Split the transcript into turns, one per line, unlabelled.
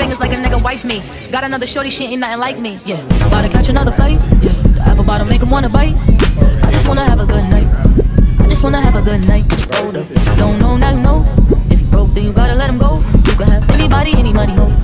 fingers like a nigga wife me. Got another shorty, she ain't nothing like me. Yeah, about to catch another fight. Yeah, the apple bottom make him wanna bite. I just wanna have a good night. I just wanna have a good night. Older, don't know, now you know. If you broke, then you gotta let him go. You can have anybody, any money, mo.